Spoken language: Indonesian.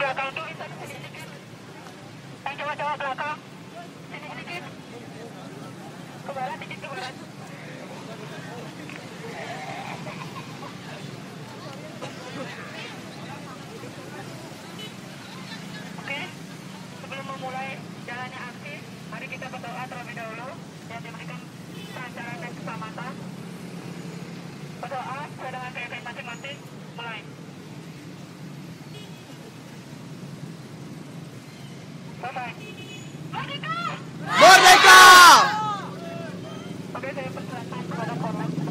belakang dulu sini sedikit yang cowok-cowok belakang. Sini sedikit ke barat sedikit ke barat Oke, sebelum memulai jalannya aksi, mari kita berdoa terlebih dahulu. Yang diberikan kelancaran dan keselamatan. Berdoa sesuai dengan keyakinan Bye. Merdeka! Merdeka! Oke, saya persilakan kepada.